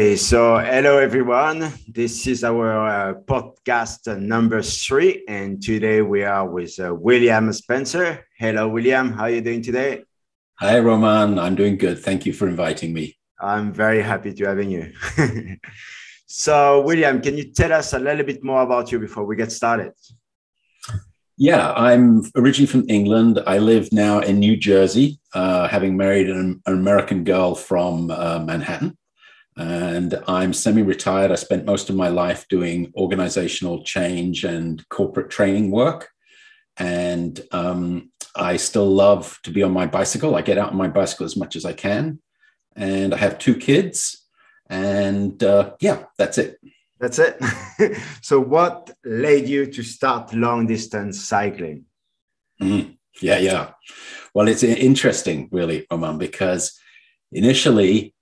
Hey, so hello everyone. This is our uh, podcast number three, and today we are with uh, William Spencer. Hello, William. How are you doing today? Hi, Roman. I'm doing good. Thank you for inviting me. I'm very happy to having you. so, William, can you tell us a little bit more about you before we get started? Yeah, I'm originally from England. I live now in New Jersey, uh, having married an, an, American girl from uh, Manhattan and I'm semi retired. I spent most of my life doing organizational change and corporate training work. And um, I still love to be on my bicycle. I get out on my bicycle as much as I can. And I have two kids. And uh, yeah, that's it. That's it. so, what led you to start long distance cycling? Mm, yeah, yeah. Well, it's interesting, really, Roman, because initially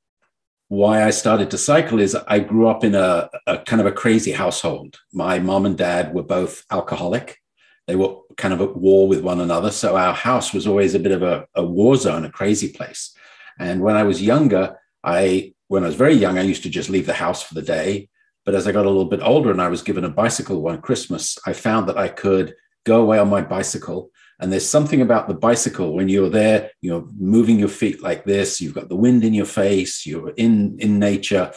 why I started to cycle is I grew up in a, a, kind of a crazy household. My mom and dad were both alcoholic. They were kind of at war with one another. So our house was always a bit of a, a war zone, a crazy place. And when I was younger, I when I was very young, I used to just leave the house for the day. But as I got a little bit older and I was given a bicycle one Christmas, I found that I could go away on my bicycle and there's something about the bicycle when you're there, you're moving your feet like this, you've got the wind in your face, you're in, in nature.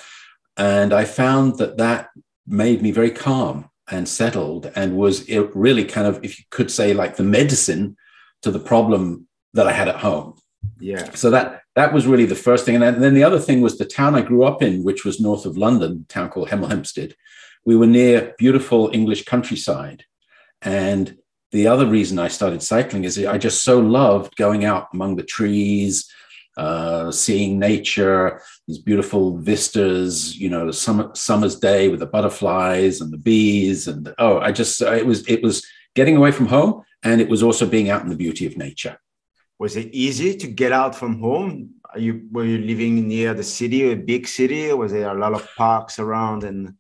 And I found that that made me very calm and settled and was really kind of, if you could say, like the medicine to the problem that I had at home. Yeah. So that that was really the first thing. And then the other thing was the town I grew up in, which was north of London, a town called Hemel Hempstead. We were near beautiful English countryside. And the other reason I started cycling is I just so loved going out among the trees, uh, seeing nature, these beautiful vistas, you know, summer, summer's day with the butterflies and the bees. And oh, I just, it was, it was getting away from home and it was also being out in the beauty of nature. Was it easy to get out from home? Are you, were you living near the city, a big city? Was there a lot of parks around and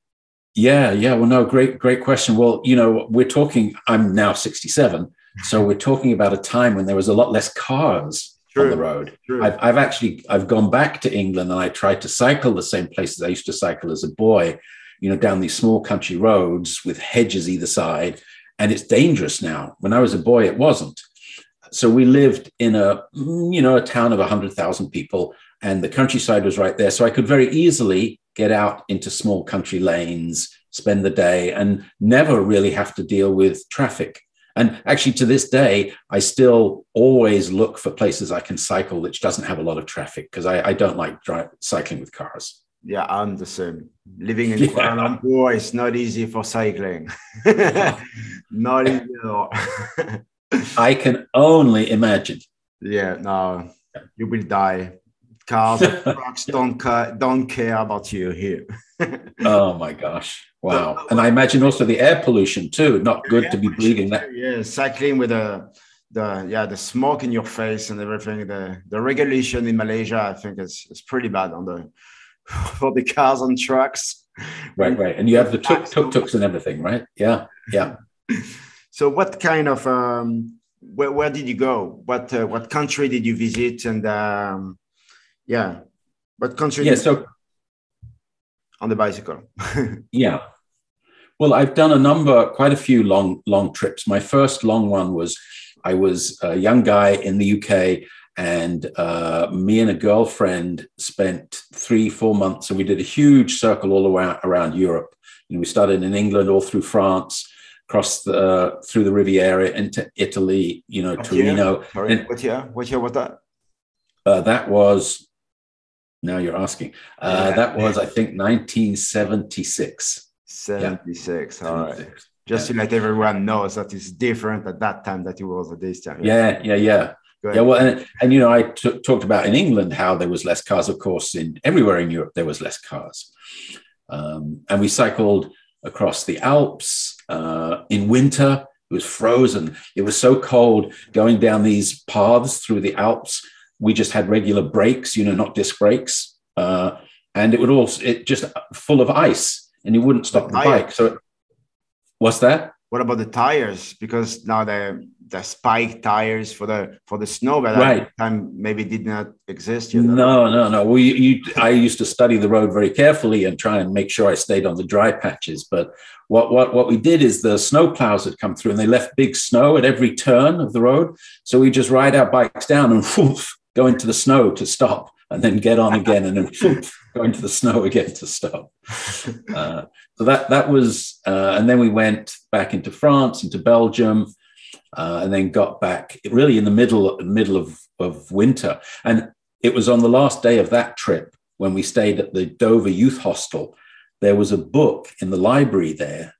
yeah, yeah. Well, no, great, great question. Well, you know, we're talking, I'm now 67. So we're talking about a time when there was a lot less cars True. on the road. I've, I've actually, I've gone back to England and I tried to cycle the same places I used to cycle as a boy, you know, down these small country roads with hedges either side. And it's dangerous now. When I was a boy, it wasn't. So we lived in a, mm, you know, a town of 100,000 people and the countryside was right there. So I could very easily get out into small country lanes, spend the day, and never really have to deal with traffic. And actually, to this day, I still always look for places I can cycle which doesn't have a lot of traffic because I, I, don't like dry, cycling with cars. Yeah, I'm the same. Living in yeah. Kuala Lumpur is not easy for cycling. not easy at all. I can only imagine. Yeah, no, you will die cars and trucks don't ca- don't care about you here. oh my gosh! Wow, and I imagine also the air pollution too. Not good to be breathing that. Yeah, cycling with the the yeah the smoke in your face and everything. The the regulation in Malaysia, I think, is is pretty bad on the for the cars and trucks. Right, right, and you have the tuk tuk tuks and everything, right? Yeah, yeah. so, what kind of um, where, where did you go? What uh, what country did you visit? And um, yeah. But yeah, so on the bicycle. yeah. Well, I've done a number, quite a few long, long trips. My first long one was I was a young guy in the UK, and uh, me and a girlfriend spent three, four months, and we did a huge circle all around, around Europe. You know, we started in England, all through France, across the uh, through the Riviera into Italy. You know, what Torino. Year? Sorry, and, what year? What year was that? Uh, that was now you're asking. Uh. That was, I think, 1976. 76. Yeah. All right. Just yeah. to let everyone know that it's different at that time that it was at this time. Yeah, yeah, yeah. Yeah, well, and, and you know, I t- talked about in England how there was less cars. Of course, in everywhere in Europe there was less cars, um, and we cycled across the Alps uh, in winter. It was frozen. It was so cold going down these paths through the Alps we just had regular brakes, you know, not disc brakes, uh, and it would also it just full of ice, and you wouldn't stop the, the bike. So, it, what's that? What about the tires? Because now they the spike tires for the for the snow, but right. time maybe did not exist. You know? No, no, no. Well, you, you, I used to study the road very carefully and try and make sure I stayed on the dry patches. But what what what we did is the snow plows had come through and they left big snow at every turn of the road. So we just ride our bikes down and whoof, go into the snow to stop and then get on again and then go into the snow again to stop. Uh, so that that was, uh, and then we went back into France, into Belgium, uh, and then got back really in the middle middle of, of winter. And it was on the last day of that trip when we stayed at the Dover Youth Hostel. There was a book in the library there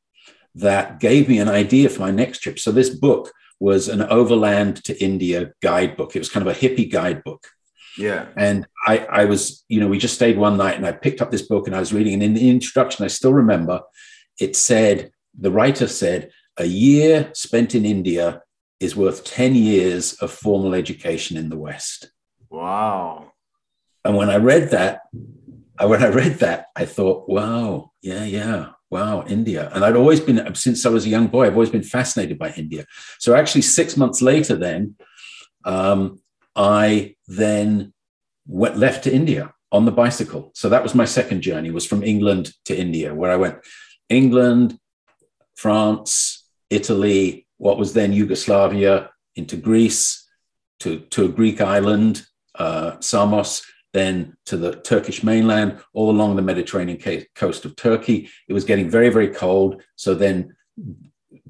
that gave me an idea for my next trip. So this book was an overland to India guidebook. It was kind of a hippie guidebook. Yeah. And I, I was, you know, we just stayed one night and I picked up this book and I was reading. And in the introduction, I still remember it said, the writer said, a year spent in India is worth 10 years of formal education in the West. Wow. And when I read that, when I read that, I thought, wow, yeah, yeah, wow, India. And I'd always been, since I was a young boy, I've always been fascinated by India. So actually, six months later, then, um, I then went left to India on the bicycle. So that was my second journey, was from England to India, where I went England, France, Italy, what was then Yugoslavia, into Greece, to, to a Greek island, uh, Samos, then to the Turkish mainland, all along the Mediterranean coast of Turkey. It was getting very, very cold. So then,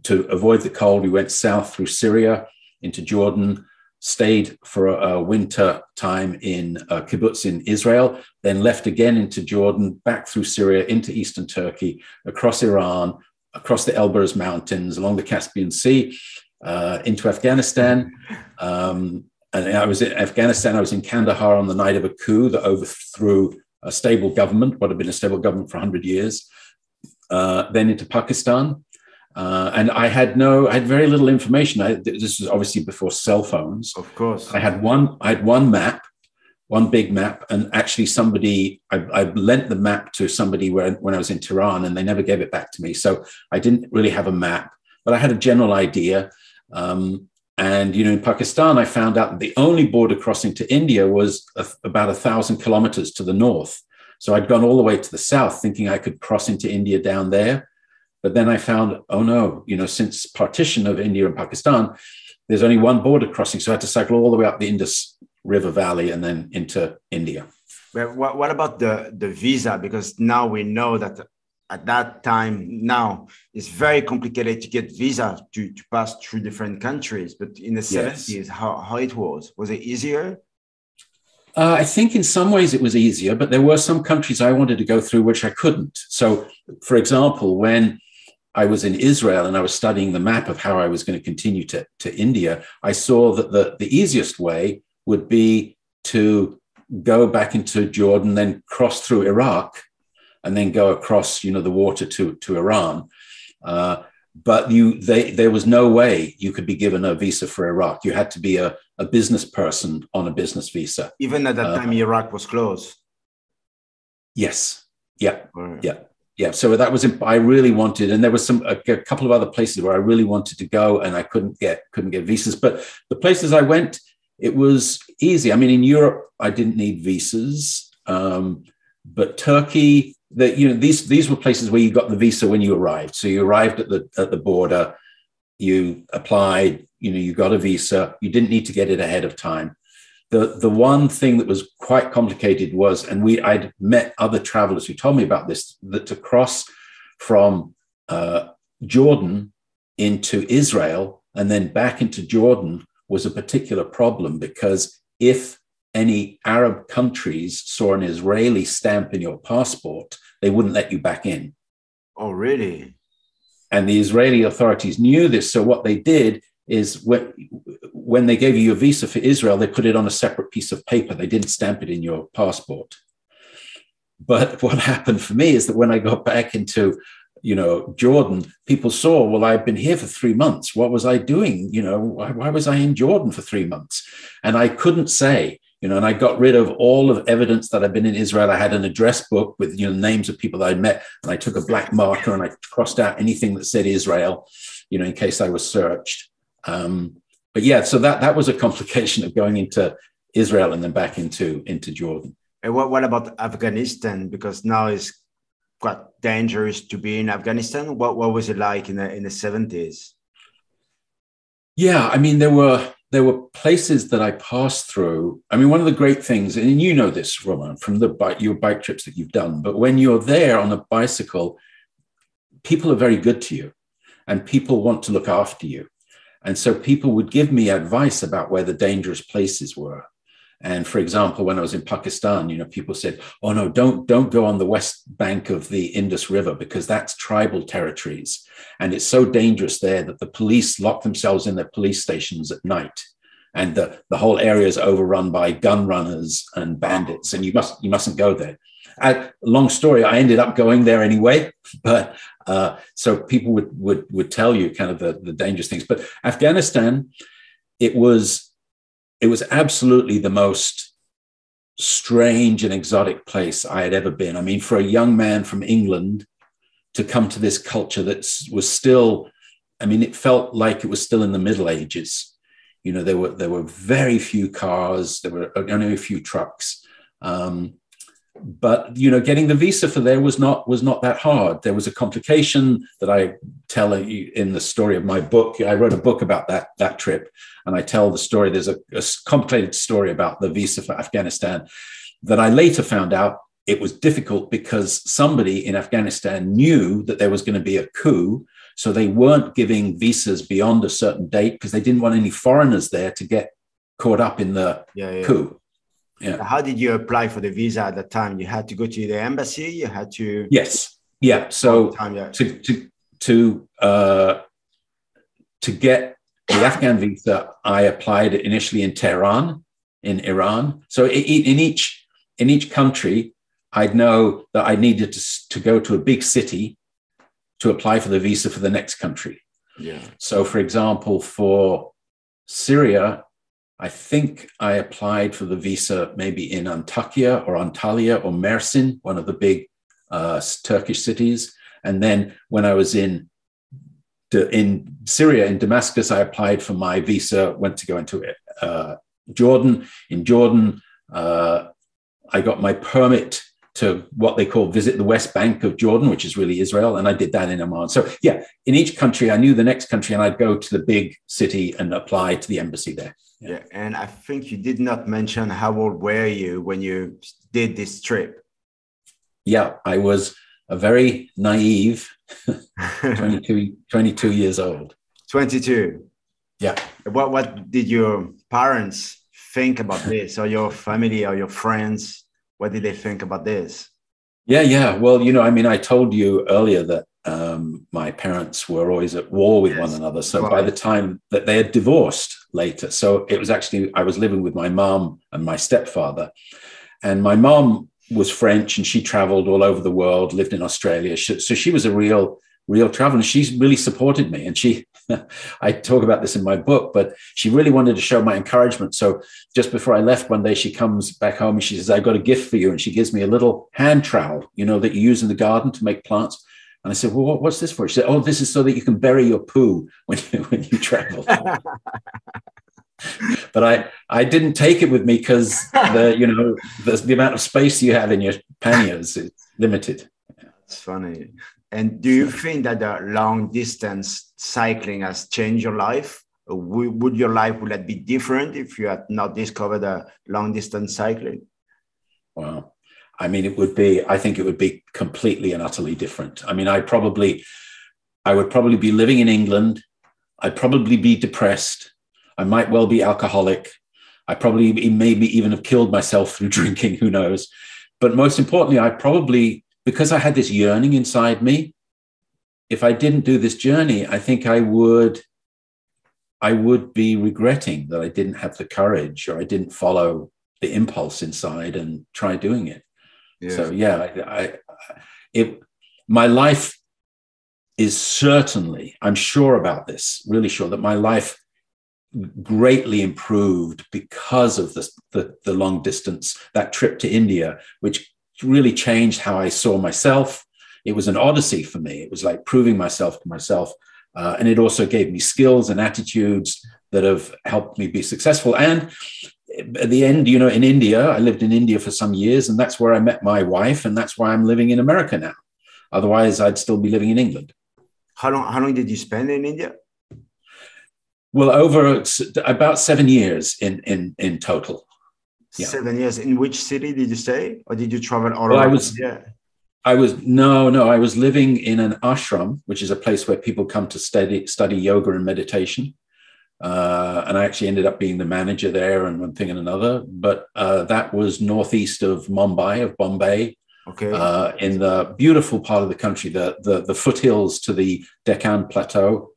to avoid the cold, we went south through Syria into Jordan, stayed for a, a winter time in uh, kibbutz in Israel, then left again into Jordan, back through Syria, into eastern Turkey, across Iran, across the Elburz Mountains, along the Caspian Sea, uh, into Afghanistan. Um, and I was in Afghanistan. I was in Kandahar on the night of a coup that overthrew a stable government, what had been a stable government for 100 years. Uh, then into Pakistan. Uh, and I had no, I had very little information. I, this was obviously before cell phones. Of course. I had one, I had one map, one big map, and actually somebody, I, I lent the map to somebody when, when I was in Tehran, and they never gave it back to me. So I didn't really have a map, but I had a general idea. Um, and you know, in Pakistan, I found out that the only border crossing to India was a, about a thousand kilometers to the north. So I'd gone all the way to the south, thinking I could cross into India down there. But then I found, oh no, you know, since partition of India and Pakistan, there's only one border crossing. So I had to cycle all the way up the Indus River Valley and then into India. But what, what about the, the visa? Because now we know that at that time now it's very complicated to get visa to, to pass through different countries but in the yes. 70s how, how it was? Was it easier? Uh, i think in some ways it was easier but there were some countries i wanted to go through which i couldn't. So for example when i was in israel and i was studying the map of how i was going to continue to, to india i saw that the, the easiest way would be to go back into jordan then cross through iraq and then go across, you know, the water to to Iran. Uh, but you, they, there was no way you could be given a visa for Iraq. You had to be a, a business person on a business visa. Even at that uh, time, Iraq was closed. Yes. Yeah. Right. Yeah. Yeah. So that was I really wanted, and there was some a, a, couple of other places where I really wanted to go, and I couldn't get couldn't get visas. But the places I went, it was easy. I mean, in Europe, I didn't need visas, um, but Turkey, that you know these these were places where you got the visa when you arrived. So you arrived at the at the border, you applied, you know, you got a visa. You didn't need to get it ahead of time. The the one thing that was quite complicated was, and we I'd met other travelers who told me about this, that to cross from uh, Jordan into Israel and then back into Jordan was a particular problem because if any Arab countries saw an Israeli stamp in your passport, they wouldn't let you back in. Oh, really? And the Israeli authorities knew this. So what they did is when, when they gave you your visa for Israel, they put it on a separate piece of paper. They didn't stamp it in your passport. But what happened for me is that when I got back into you know jordan people saw well i've been here for three months what was i doing you know why, why was i in jordan for three months and i couldn't say you know, and I got rid of all of evidence that I'd been in Israel. I had an address book with, you know, names of people that I'd met, and I took a black marker and I crossed out anything that said Israel, you know, in case I was searched. Um, but yeah, so that that was a complication of going into Israel and then back into into Jordan. And what, what about Afghanistan? Because now it's quite dangerous to be in Afghanistan. What what was it like in the in the seventies? Yeah, I mean there were there were places that I passed through. I mean, one of the great things, and you know this, Roman, from the bike, your bike trips that you've done, but when you're there on a bicycle, people are very good to you and people want to look after you. And so people would give me advice about where the dangerous places were. And for example, when I was in Pakistan, you know, people said, "Oh no, don't don't go on the west bank of the Indus River because that's tribal territories, and it's so dangerous there that the police lock themselves in their police stations at night, and the the whole area is overrun by gun runners and bandits, and you must you mustn't go there." I, long story, I ended up going there anyway, but uh, so people would would would tell you kind of the the dangerous things. But Afghanistan, it was it was absolutely the most strange and exotic place I had ever been. I mean, for a young man from England to come to this culture that was still, I mean, it felt like it was still in the Middle Ages. You know, there were there were very few cars, there were only a few trucks. Um, but you know getting the visa for there was not was not that hard. There was a complication that i tell in the story of my book. I wrote a book about that that trip and i tell the story. There's a, a complicated story about the visa for afghanistan that i later found out it was difficult because somebody in afghanistan knew that there was going to be a coup so they weren't giving visas beyond a certain date because they didn't want any foreigners there to get caught up in the yeah, yeah. coup yeah. How did you apply for the visa at that time? You had to go to the embassy. You had to. Yes. Yeah. So time, yeah. to to to uh, to get the Afghan visa, I applied initially in Tehran, in Iran. So in each in each country, I'd know that I needed to, to go to a big city to apply for the visa for the next country. Yeah. So, for example, for Syria, I think I applied for the visa maybe in Antakya or Antalya or Mersin, one of the big uh, Turkish cities. And then when I was in in Syria, in Damascus, I applied for my visa, went to go into uh, Jordan. In Jordan, uh, I got my permit to what they call visit the West Bank of Jordan, which is really Israel. And I did that in Amman. So, yeah, in each country, I knew the next country and I'd go to the big city and apply to the embassy there. Yeah. And I think you did not mention how old were you when you did this trip? Yeah, I was a very naive 22, 22 years old. 22. Yeah. What, what did your parents think about this or your family or your friends? What did they think about this? Yeah, yeah. Well, you know, I mean, I told you earlier that um, my parents were always at war with yes. one another. So right. by the time that they had divorced later, so it was actually, I was living with my mom and my stepfather. And my mom was French and she traveled all over the world, lived in Australia. So she was a real, real traveler. She's really supported me. And she, I talk about this in my book, but she really wanted to show my encouragement. So just before I left one day, she comes back home and she says, I've got a gift for you. And she gives me a little hand trowel, you know, that you use in the garden to make plants. And I said, Well, what's this for? She said, Oh, this is so that you can bury your poo when you, when you travel. but I, I didn't take it with me because the you know the, the amount of space you have in your panniers is limited. That's funny. And do you think that the long distance cycling has changed your life? Would your life would that be different if you had not discovered the long distance cycling? Wow. I mean, it would be, I think it would be completely and utterly different. I mean, I probably, I would probably be living in England. I'd probably be depressed. I might well be alcoholic. I probably maybe even have killed myself through drinking, who knows. But most importantly, I probably because I had this yearning inside me, if I didn't do this journey, I think I would I would be regretting that I didn't have the courage or I didn't follow the impulse inside and try doing it. So yeah, I, I it my life is certainly, I'm sure about this, really sure that my life greatly improved because of the, the, the long distance, that trip to India, which really changed how I saw myself. It was an odyssey for me. It was like proving myself to myself. Uh, and it also gave me skills and attitudes that have helped me be successful. And at the end, you know, in India, I lived in India for some years, and that's where I met my wife, and that's why I'm living in America now. Otherwise, I'd still be living in England. How long? How long did you spend in India? Well, over about seven years in in in total. Yeah. Seven years. In which city did you stay, or did you travel all well, I was. Yeah. I was no, no. I was living in an ashram, which is a place where people come to study study yoga and meditation. Uh, and I actually ended up being the manager there, and one thing and another. But uh, that was northeast of Mumbai, of Bombay, okay. Uh, in the beautiful part of the country, the the, the foothills to the Deccan Plateau.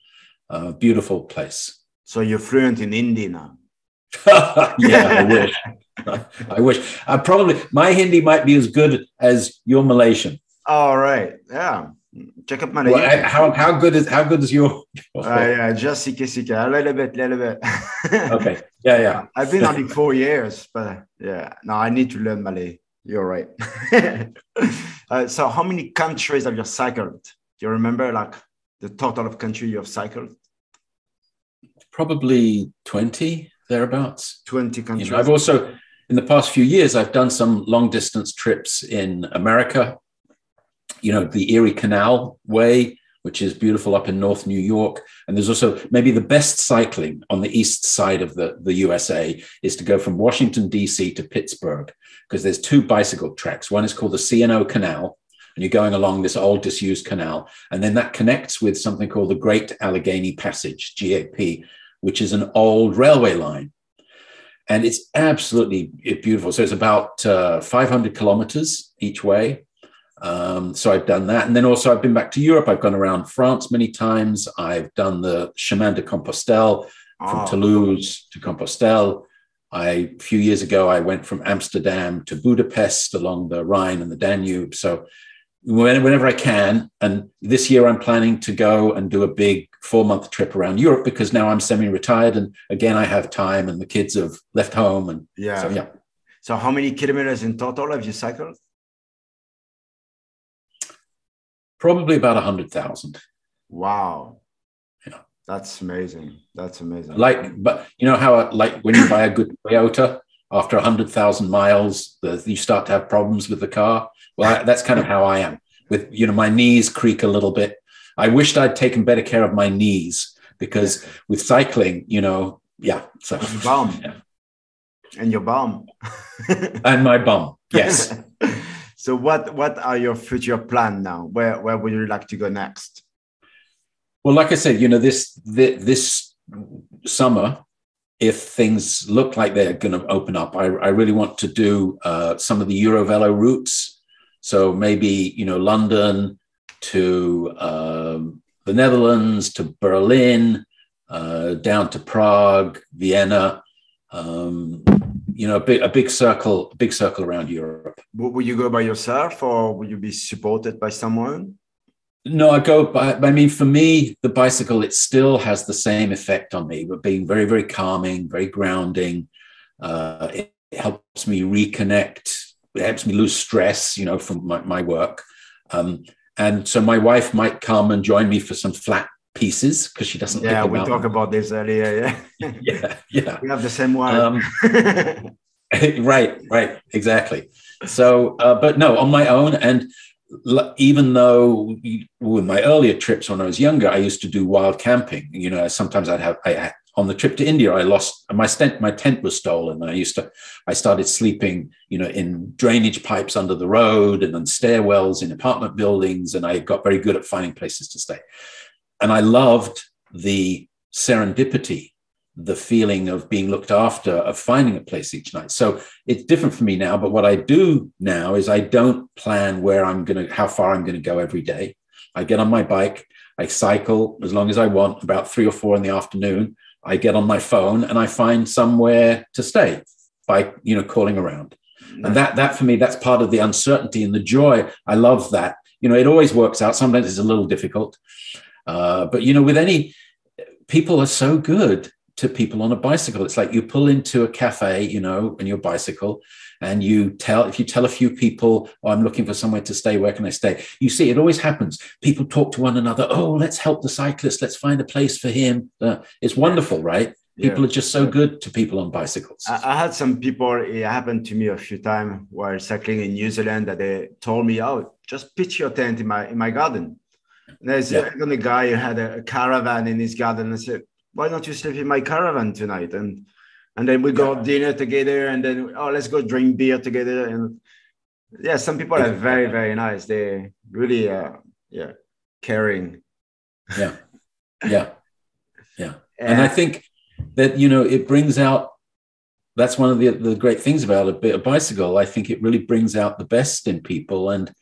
Uh, beautiful place. So you're fluent in Hindi now. yeah, I wish. I wish. I probably my Hindi might be as good as your Malaysian. All right. Yeah. Check up my well, how how good is how good is your? uh, yeah, just sika sika a little bit, little bit. okay. Yeah, yeah. I've been on it four years, but yeah, no, I need to learn Malay. You're right. uh, so, how many countries have you cycled? Do you remember, like the total of country you have cycled? Probably twenty thereabouts. Twenty countries. You know, I've also in the past few years, I've done some long distance trips in America. You know, the Erie Canal Way, which is beautiful up in North New York. And there's also maybe the best cycling on the east side of the, the USA is to go from Washington, D.C. to Pittsburgh, because there's two bicycle tracks. One is called the C&O Canal, and you're going along this old disused canal. And then that connects with something called the Great Allegheny Passage, GAP, which is an old railway line and it's absolutely beautiful. So it's about uh, 500 kilometers each way. Um, so I've done that, and then also I've been back to Europe. I've gone around France many times. I've done the Chemin de Compostelle from oh. Toulouse to Compostelle. I, a few years ago, I went from Amsterdam to Budapest along the Rhine and the Danube. So whenever I can. And this year I'm planning to go and do a big four month trip around Europe because now I'm semi retired and again I have time and the kids have left home. And yeah. So, yeah. So, how many kilometers in total have you cycled? Probably about a 100,000. Wow. Yeah. That's amazing. That's amazing. Like, but you know how, like, when you buy a good Toyota, after 100,000 miles, the, you start to have problems with the car. Well, I, that's kind of how I am. With you know, my knees creak a little bit. I wished I'd taken better care of my knees because with cycling, you know, yeah. So your bum. Yeah. And your bum. and my bum. Yes. so what what are your future plans now? Where where would you like to go next? Well, like I said, you know, this this, this summer if things look like they're going to open up, I, I really want to do uh, some of the Eurovelo routes. So maybe you know London to um, the Netherlands to Berlin, uh, down to Prague, Vienna. Um, you know, a big a big circle, a big circle around Europe. Will you go by yourself, or will you be supported by someone? No, I go by, I mean, for me, the bicycle, it still has the same effect on me, but being very, very calming, very grounding. Uh, it, helps me reconnect. It helps me lose stress, you know, from my, my work. Um, and so my wife might come and join me for some flat pieces because she doesn't. Yeah, we talked about this earlier. Yeah, yeah, yeah. We have the same one. Um, right, right, exactly. So, uh, but no, on my own, and even though with my earlier trips when I was younger, I used to do wild camping. You know, sometimes I'd have I, on the trip to India, I lost my tent. My tent was stolen, and I used to. I started sleeping, you know, in drainage pipes under the road, and then stairwells in apartment buildings, and I got very good at finding places to stay. And I loved the serendipity the feeling of being looked after, of finding a place each night. So it's different for me now. But what I do now is I don't plan where I'm going to, how far I'm going to go every day. I get on my bike, I cycle as long as I want, about three or four in the afternoon. I get on my phone and I find somewhere to stay by, you know, calling around. And that, that for me, that's part of the uncertainty and the joy. I love that. You know, it always works out. Sometimes it's a little difficult. Uh, but, you know, with any, people are so good to people on a bicycle. It's like you pull into a cafe, you know, and your bicycle, and you tell if you tell a few people, oh, I'm looking for somewhere to stay, where can I stay? You see, it always happens. People talk to one another, oh, let's help the cyclist, let's find a place for him. Uh, it's wonderful, right? People yeah. are just so good to people on bicycles. I, I, had some people, it happened to me a few times while cycling in New Zealand that they told me, oh, just pitch your tent in my in my garden. And there's yeah. a guy who had a, a caravan in his garden. I said, why don't you sleep in my caravan tonight? And and then we go yeah. dinner together and then oh let's go drink beer together and yeah some people are very very nice they really uh yeah caring yeah yeah yeah and i think that you know it brings out that's one of the, the great things about a, a bicycle i think it really brings out the best in people and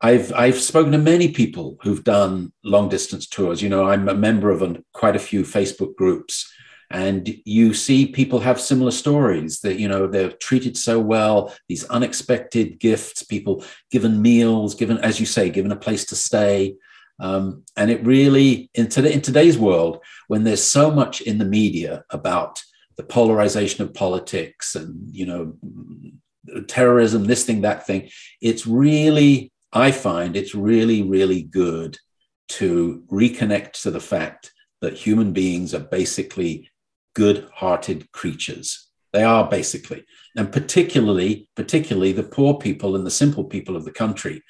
I've I've spoken to many people who've done long distance tours. You know, I'm a member of a, quite a few Facebook groups, and you see people have similar stories that you know they're treated so well these unexpected gifts people given meals given as you say given a place to stay um, and it really in, today, in today's world when there's so much in the media about the polarization of politics and you know terrorism this thing that thing it's really i find it's really really good to reconnect to the fact that human beings are basically good hearted creatures. They are basically, and particularly, particularly the poor people and the simple people of the country.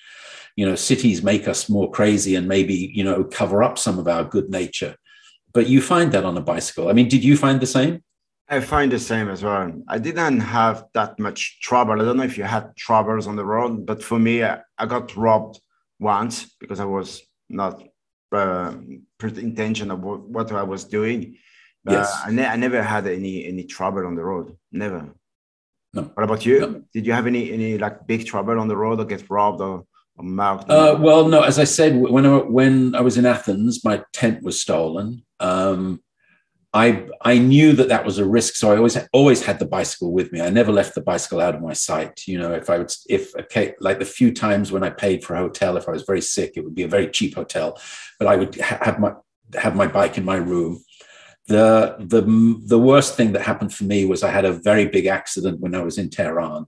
You know, cities make us more crazy and maybe, you know, cover up some of our good nature. But you find that on a bicycle. I mean, did you find the same? I find the same as well. I didn't have that much trouble. I don't know if you had troubles on the road, but for me, I, I got robbed once because I was not uh, pretty intention of what, I was doing. Yes. Uh, I, ne- I never had any any trouble on the road. Never. No. What about you? No. Did you have any any like big trouble on the road or get robbed or, or marked? Uh, well, no. As I said, when I, when I was in Athens, my tent was stolen. Um, I I knew that that was a risk, so I always always had the bicycle with me. I never left the bicycle out of my sight. You know, if I would, if okay, like the few times when I paid for a hotel, if I was very sick, it would be a very cheap hotel, but I would ha- have my have my bike in my room the the the worst thing that happened for me was I had a very big accident when I was in Tehran,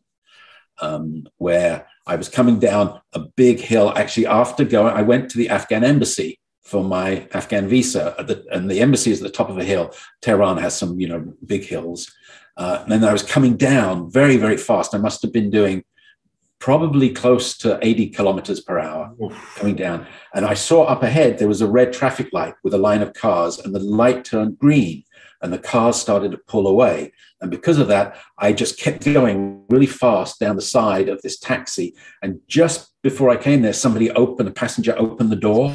um, where I was coming down a big hill. Actually, after going, I went to the Afghan embassy for my Afghan visa, the, and the embassy is at the top of a hill. Tehran has some, you know, big hills. Uh, and then I was coming down very, very fast. I must have been doing probably close to 80 kilometers per hour Oof. coming down. And I saw up ahead there was a red traffic light with a line of cars, and the light turned green, and the cars started to pull away. And because of that, I just kept going really fast down the side of this taxi. And just before I came there, somebody opened, a passenger opened the door.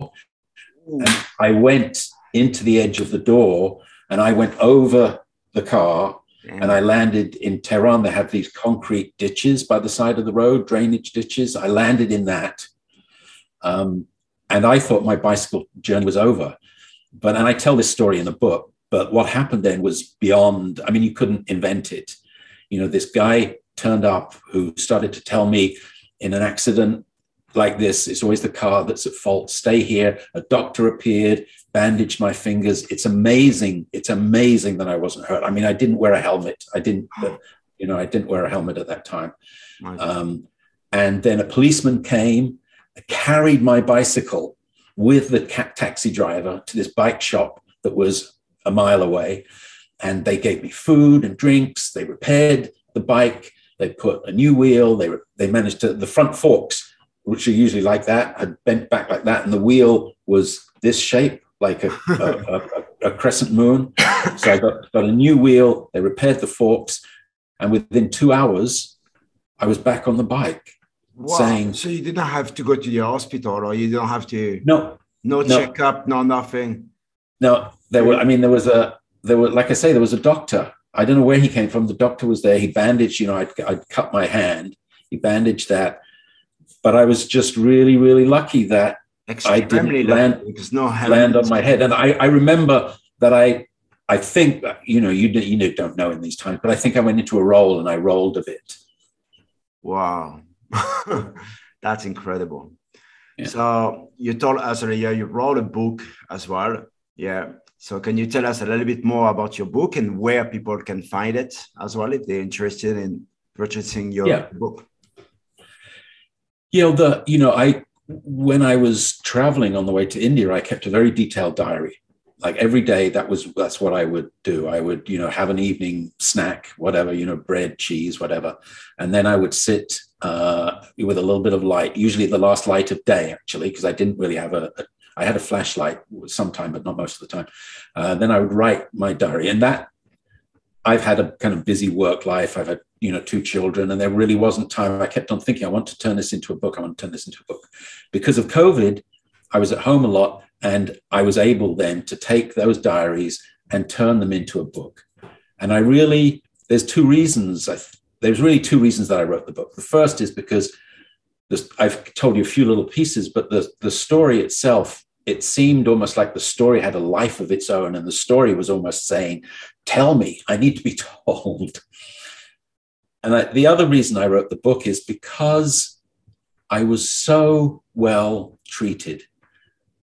And I went into the edge of the door and I went over the car and I landed in Tehran. They have these concrete ditches by the side of the road, drainage ditches. I landed in that. Um, and I thought my bicycle journey was over. But, and I tell this story in the book, but what happened then was beyond, I mean, you couldn't invent it. You know, this guy turned up who started to tell me in an accident like this, it's always the car that's at fault. Stay here. A doctor appeared bandaged my fingers. It's amazing. It's amazing that I wasn't hurt. I mean, I didn't wear a helmet. I didn't, you know, I didn't wear a helmet at that time. Um, and then a policeman came, carried my bicycle with the taxi driver to this bike shop that was a mile away. And they gave me food and drinks. They repaired the bike. They put a new wheel. They, they managed to, the front forks, which are usually like that, had bent back like that. And the wheel was this shape like a, a, a, a, crescent moon. So I got, got a new wheel. They repaired the forks, and within two hours, I was back on the bike. Wow. Saying, so you didn't have to go to the hospital, or you don't have to. No. No, no. checkup, no nothing. No, there were. I mean, there was a. There were, like I say, there was a doctor. I don't know where he came from. The doctor was there. He bandaged. You know, I'd, I'd cut my hand. He bandaged that, but I was just really, really lucky that I didn't land, no land on my head. And I, I remember that I, I think, you know, you, you don't know in these times, but I think I went into a roll and I rolled a bit. Wow. That's incredible. Yeah. So you told us earlier you wrote a book as well. Yeah. So can you tell us a little bit more about your book and where people can find it as well if they're interested in purchasing your yeah. book? Yeah, the you know I when I was traveling on the way to India, I kept a very detailed diary. like every day that was that's what i would do. I would you know have an evening snack whatever you know bread cheese whatever. And then i would sit uh, with a little bit of light usually the last light of day actually because i didn't really have a, a I had a flashlight sometime but not most of the time. Uh, then i would write my diary. And that i've had a kind of busy work life i've had you know two children and there really wasn't time i kept on thinking i want to turn this into a book i want to turn this into a book because of covid i was at home a lot and I was able then to take those diaries and turn them into a book. And I really, there's two reasons. I, there's really two reasons that I wrote the book. The first is because this, I've told you a few little pieces, but the, the story itself, it seemed almost like the story had a life of its own. And the story was almost saying, Tell me, I need to be told. And I, the other reason I wrote the book is because I was so well treated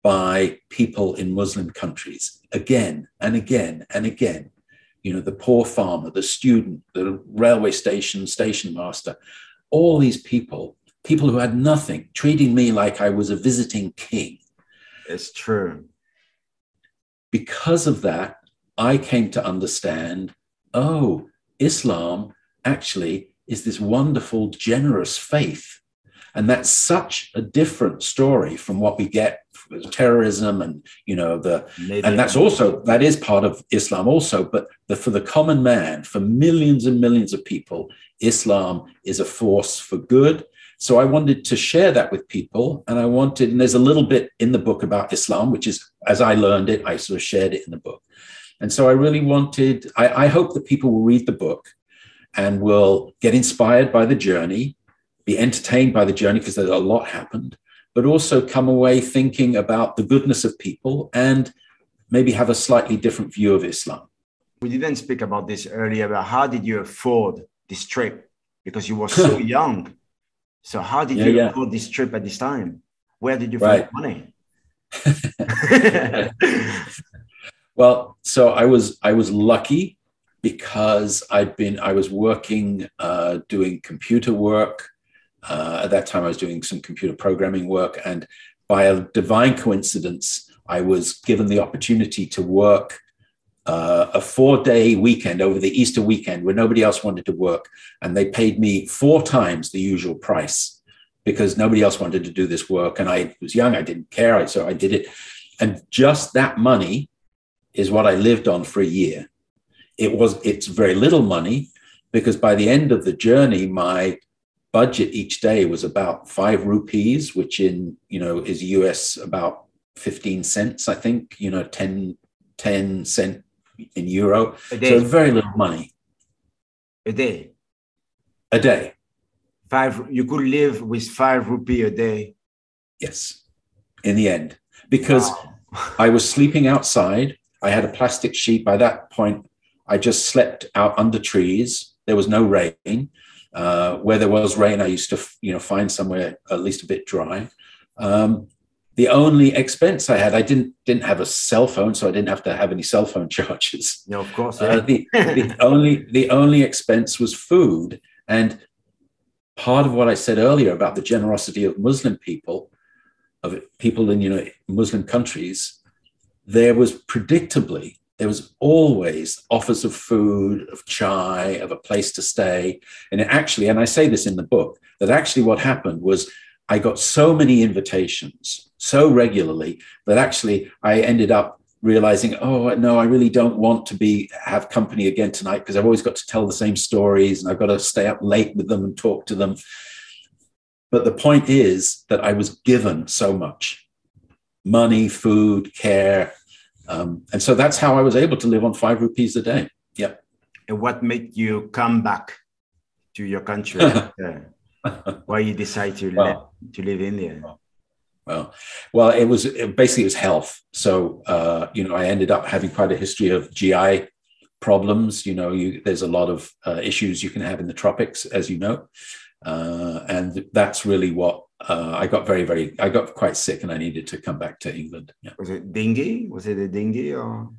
by people in Muslim countries again and again and again. You know, the poor farmer, the student, the railway station station master, all these people, people who had nothing, treating me like I was a visiting king. It's true. Because of that, I came to understand oh, Islam actually is this wonderful, generous faith. And that's such a different story from what we get with terrorism and you know the Maybe. and that's also that is part of islam also but the, for the common man for millions and millions of people islam is a force for good so i wanted to share that with people and i wanted and there's a little bit in the book about islam which is as i learned it i sort of shared it in the book and so i really wanted i, I hope that people will read the book and will get inspired by the journey be entertained by the journey because there's a lot happened but also come away thinking about the goodness of people and maybe have a slightly different view of Islam. We didn't speak about this earlier, but how did you afford this trip? Because you were so young. So how did yeah, you yeah. afford this trip at this time? Where did you find right. money? well, so I was I was lucky because I'd been I was working uh, doing computer work uh, at that time, I was doing some computer programming work, and by a divine coincidence, I was given the opportunity to work uh, a four day weekend over the Easter weekend where nobody else wanted to work. And they paid me four times the usual price because nobody else wanted to do this work. And I was young, I didn't care. So I did it. And just that money is what I lived on for a year. It was, it's very little money because by the end of the journey, my budget each day was about five rupees, which in, you know, is US about 15 cents, I think, you know, 10, 10 cent in euro. A So very little money. A day. A day. Five, you could live with five rupee a day. Yes, in the end, because wow. I was sleeping outside. I had a plastic sheet. By that point, I just slept out under trees. There was no rain. Uh, where there was rain, I used to, you know, find somewhere at least a bit dry. Um, the only expense I had, I didn't didn't have a cell phone, so I didn't have to have any cell phone charges. No, of course. Uh, the, the only the only expense was food, and part of what I said earlier about the generosity of Muslim people, of people in you know Muslim countries, there was predictably there was always offers of food, of chai, of a place to stay. And actually, and I say this in the book, that actually what happened was I got so many invitations so regularly that actually I ended up realizing, oh no, I really don't want to be have company again tonight because I've always got to tell the same stories and I've got to stay up late with them and talk to them. But the point is that I was given so much money, food, care, um, and so that's how I was able to live on five rupees a day. Yep. And what made you come back to your country? why you decide to well, live, to live in India? Well, well, it was it basically it was health. So uh, you know, I ended up having quite a history of GI problems. You know, you, there's a lot of uh, issues you can have in the tropics, as you know, uh, and that's really what uh, I got very, very, I got quite sick and I needed to come back to England. Yeah. Was it dengue? Was it a dengue or?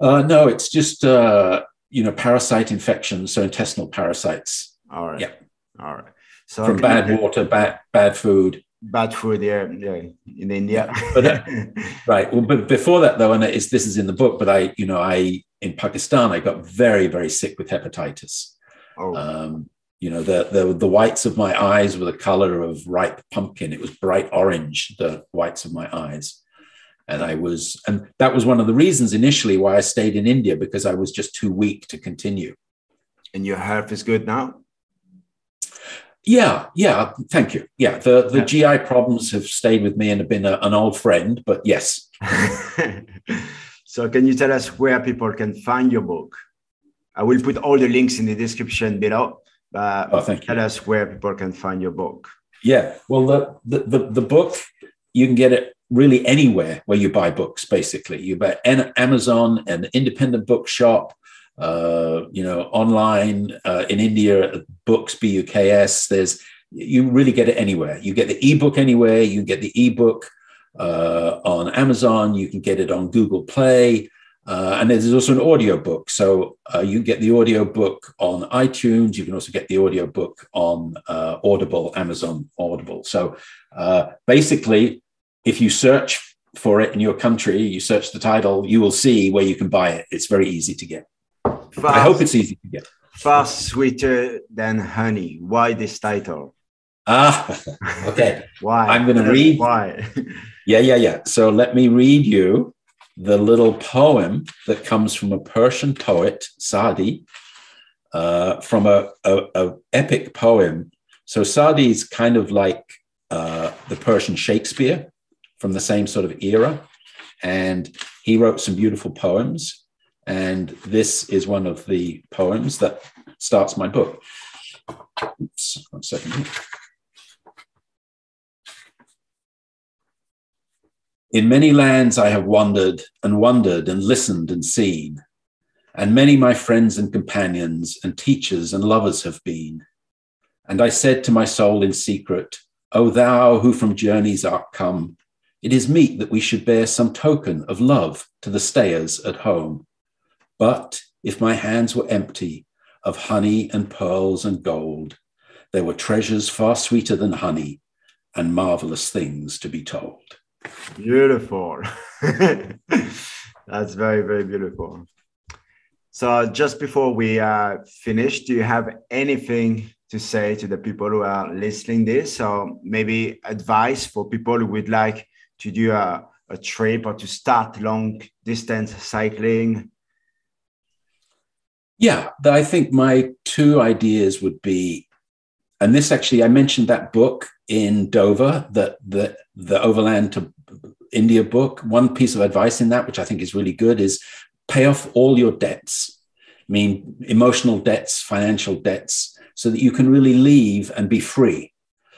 Uh, no, it's just, uh, you know, parasite infections, so intestinal parasites. All right. Yeah. All right. So from bad water, bad, bad food. bad food here yeah, in India. but, uh, right. Well, but before that though, and it's, this is in the book, but I, you know, I in Pakistan I got very very sick with hepatitis. Oh. Um, you know, the, the the whites of my eyes were the color of ripe pumpkin. It was bright orange, the whites of my eyes. And I was, and that was one of the reasons initially why I stayed in India because I was just too weak to continue. And your health is good now? Yeah, yeah. Thank you. Yeah, the the yeah. GI problems have stayed with me and have been a, an old friend. But yes. so, can you tell us where people can find your book? I will put all the links in the description below. But oh, thank you. tell us where people can find your book. Yeah, well, the, the the the book you can get it really anywhere where you buy books. Basically, you buy an Amazon, an independent bookshop, uh, you know, online uh, in India, books, B-U-K-S. There's you really get it anywhere. You get the ebook anywhere. You get the ebook uh, on Amazon. You can get it on Google Play. Uh, and there's also an audio book. So uh, you get the audio book on iTunes. You can also get the audio book on uh, Audible, Amazon Audible. So basically, if you search for it in your country, you search the title, you will see where you can buy it. It's very easy to get. Fast, I hope it's easy to get. Far sweeter than honey. Why this title? Ah, okay. why? I'm going to read. Why? yeah, yeah, yeah. So let me read you the little poem that comes from a Persian poet, Sadi, uh, from a, a, a, epic poem. So Sadi is kind of like uh, the Persian Shakespeare from the same sort of era, and he wrote some beautiful poems. And this is one of the poems that starts my book. Oops, one second. In many lands I have wandered and wondered and listened and seen, and many my friends and companions and teachers and lovers have been. And I said to my soul in secret, O thou who from journeys art come, it is meet that we should bear some token of love to the stayers at home. But if my hands were empty of honey and pearls and gold, there were treasures far sweeter than honey and marvelous things to be told. Beautiful. That's very, very beautiful. So, just before we uh, finish, do you have anything to say to the people who are listening this, or maybe advice for people who would like to do a, a trip or to start long distance cycling yeah, I think my two ideas would be, and this actually, I mentioned that book in Dover, that the the Overland to India book. One piece of advice in that, which I think is really good, is pay off all your debts. I mean, emotional debts, financial debts, so that you can really leave and be free.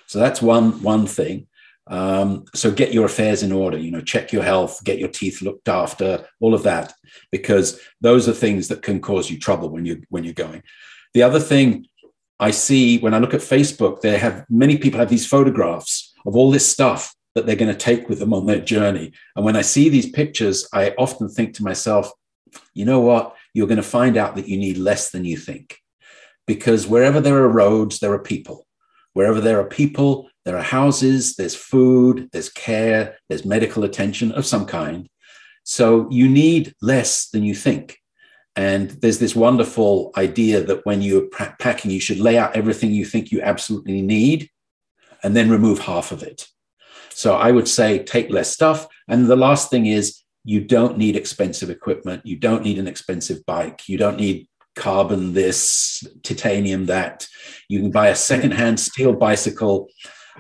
So that's one one thing. Um, so get your affairs in order, you know, check your health, get your teeth looked after, all of that, because those are things that can cause you trouble when you when you're going. The other thing I see when I look at Facebook, they have many people have these photographs of all this stuff that they're going to take with them on their journey. And when I see these pictures, I often think to myself, you know what? You're going to find out that you need less than you think. Because wherever there are roads, there are people. Wherever there are people, there are houses, there's food, there's care, there's medical attention of some kind. So you need less than you think. And there's this wonderful idea that when you're packing, you should lay out everything you think you absolutely need and then remove half of it. So I would say take less stuff. And the last thing is you don't need expensive equipment. You don't need an expensive bike. You don't need carbon this, titanium that. You can buy a secondhand steel bicycle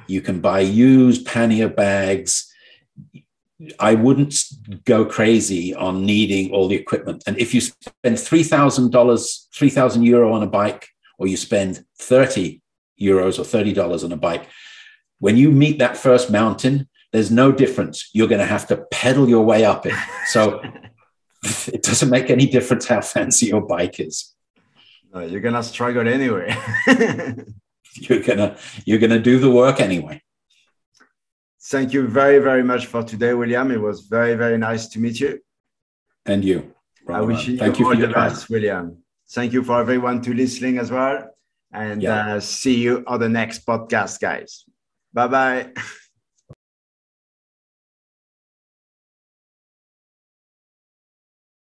you can buy used pannier bags. I wouldn't go crazy on needing all the equipment. And if you spend $3,000, 3,000 euro on a bike, or you spend 30 euros or $30 on a bike, when you meet that first mountain, there's no difference. You're going to have to pedal your way up it. So it doesn't make any difference how fancy your bike is. No, you're going to struggle anyway. you're gonna you're gonna do the work anyway. Thank you very very much for today, William. It was very very nice to meet you. And you. I wish you Thank you all the best, William. Thank you for everyone to listening as well. And yeah. uh, see you on the next podcast, guys. Bye bye.